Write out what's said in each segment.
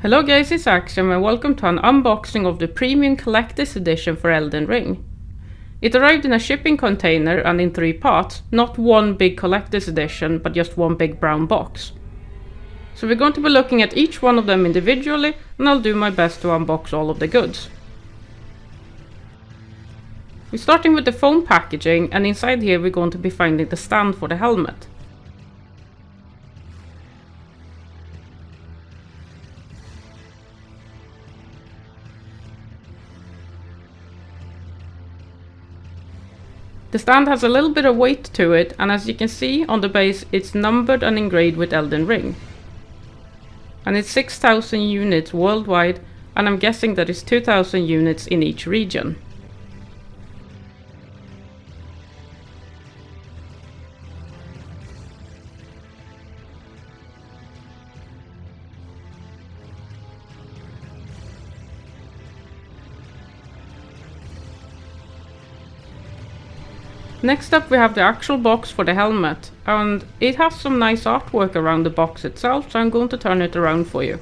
Hello guys, it's Axiom and welcome to an unboxing of the Premium Collector's Edition for Elden Ring. It arrived in a shipping container and in three parts, not one big Collector's Edition, but just one big brown box. So we're going to be looking at each one of them individually and I'll do my best to unbox all of the goods. We're starting with the foam packaging and inside here we're going to be finding the stand for the helmet. The stand has a little bit of weight to it and as you can see on the base it's numbered and engraved with Elden Ring. And it's 6000 units worldwide and I'm guessing that it's 2000 units in each region. Next up we have the actual box for the helmet and it has some nice artwork around the box itself so I'm going to turn it around for you.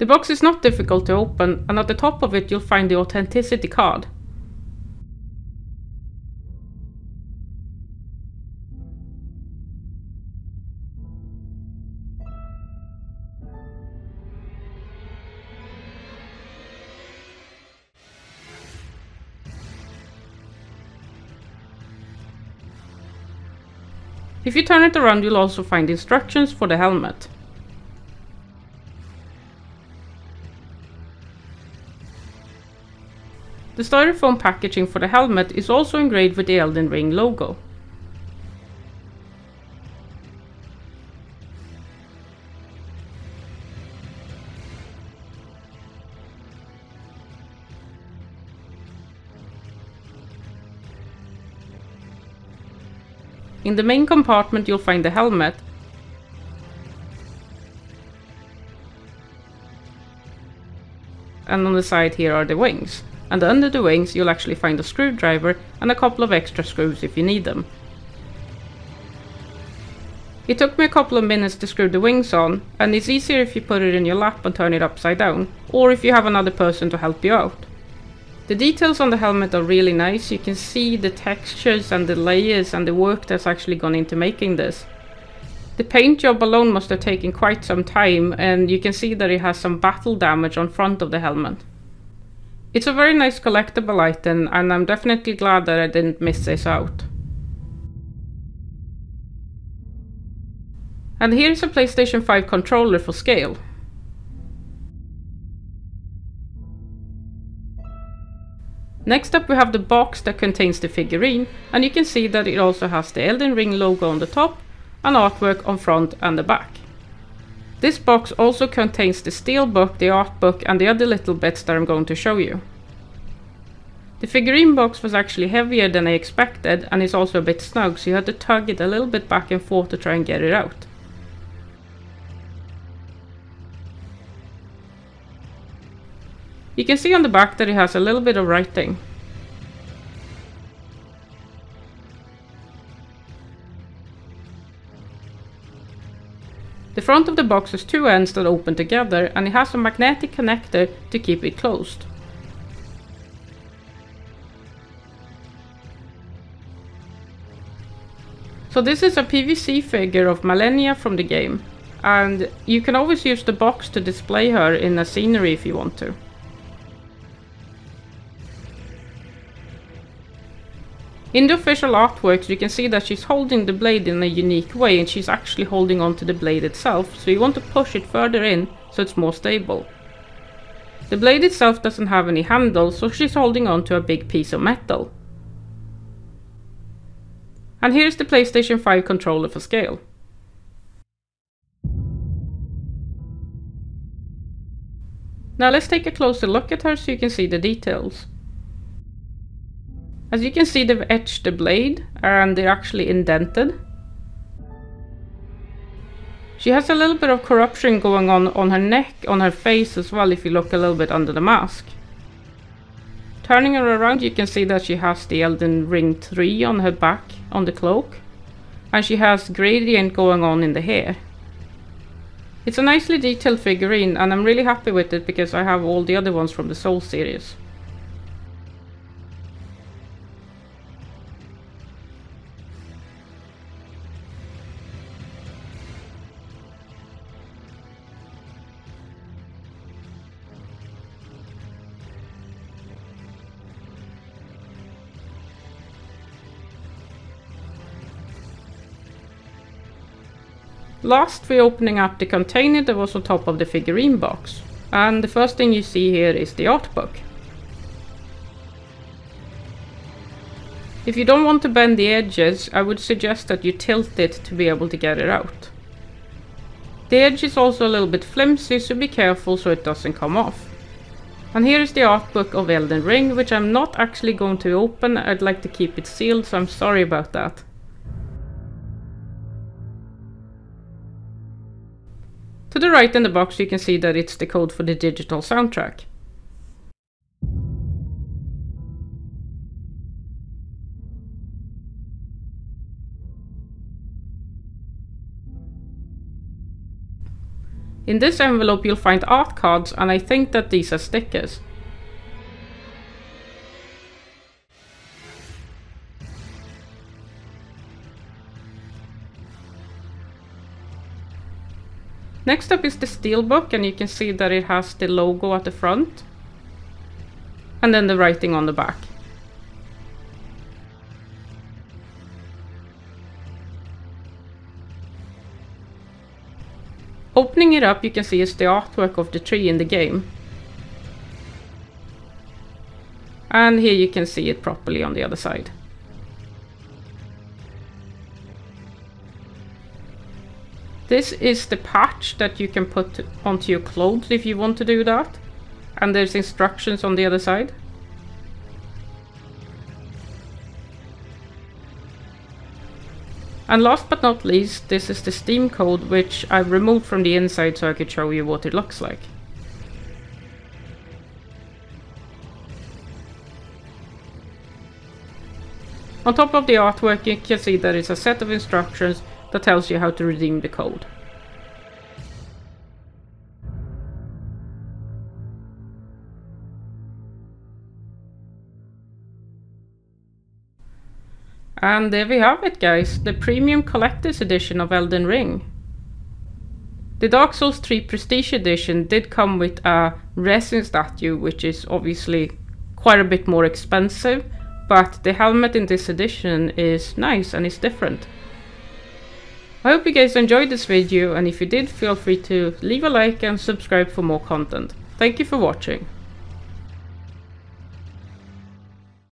The box is not difficult to open and at the top of it you'll find the authenticity card. If you turn it around you'll also find instructions for the helmet. The styrofoam packaging for the helmet is also engraved with the Elden Ring logo. In the main compartment you'll find the helmet and on the side here are the wings and under the wings you'll actually find a screwdriver and a couple of extra screws if you need them. It took me a couple of minutes to screw the wings on, and it's easier if you put it in your lap and turn it upside down, or if you have another person to help you out. The details on the helmet are really nice, you can see the textures and the layers and the work that's actually gone into making this. The paint job alone must have taken quite some time, and you can see that it has some battle damage on front of the helmet. It's a very nice collectible item and I'm definitely glad that I didn't miss this out. And here's a PlayStation 5 controller for scale. Next up we have the box that contains the figurine and you can see that it also has the Elden Ring logo on the top and artwork on front and the back. This box also contains the steel book, the art book and the other little bits that I'm going to show you. The figurine box was actually heavier than I expected and is also a bit snug so you had to tug it a little bit back and forth to try and get it out. You can see on the back that it has a little bit of writing. The front of the box has two ends that open together and it has a magnetic connector to keep it closed. So this is a PVC figure of Malenia from the game and you can always use the box to display her in a scenery if you want to. In the official artworks you can see that she's holding the blade in a unique way and she's actually holding onto the blade itself, so you want to push it further in so it's more stable. The blade itself doesn't have any handle, so she's holding onto a big piece of metal. And here's the PlayStation 5 controller for scale. Now let's take a closer look at her so you can see the details. As you can see they've etched the blade and they're actually indented. She has a little bit of corruption going on on her neck, on her face as well if you look a little bit under the mask. Turning her around you can see that she has the Elden Ring 3 on her back on the cloak. And she has gradient going on in the hair. It's a nicely detailed figurine and I'm really happy with it because I have all the other ones from the Soul series. Last we're opening up the container that was on top of the figurine box. And the first thing you see here is the art book. If you don't want to bend the edges, I would suggest that you tilt it to be able to get it out. The edge is also a little bit flimsy, so be careful so it doesn't come off. And here is the art book of Elden Ring, which I'm not actually going to open, I'd like to keep it sealed, so I'm sorry about that. To the right in the box you can see that it's the code for the digital soundtrack. In this envelope you'll find art cards and I think that these are stickers. Next up is the steelbook and you can see that it has the logo at the front and then the writing on the back. Opening it up you can see it's the artwork of the tree in the game. And here you can see it properly on the other side. This is the patch that you can put onto your clothes if you want to do that. And there's instructions on the other side. And last but not least, this is the Steam code which I removed from the inside so I could show you what it looks like. On top of the artwork you can see there is a set of instructions that tells you how to redeem the code. And there we have it guys, the premium collector's edition of Elden Ring. The Dark Souls 3 Prestige Edition did come with a resin statue which is obviously quite a bit more expensive, but the helmet in this edition is nice and it's different. I hope you guys enjoyed this video and if you did feel free to leave a like and subscribe for more content. Thank you for watching.